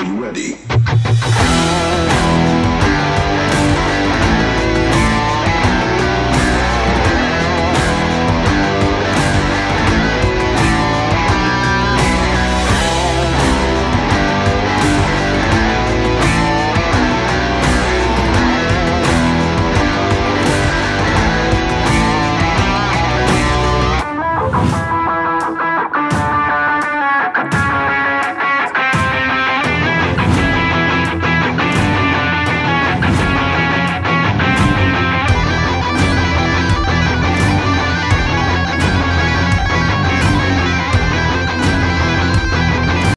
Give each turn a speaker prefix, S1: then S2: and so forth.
S1: Are you ready?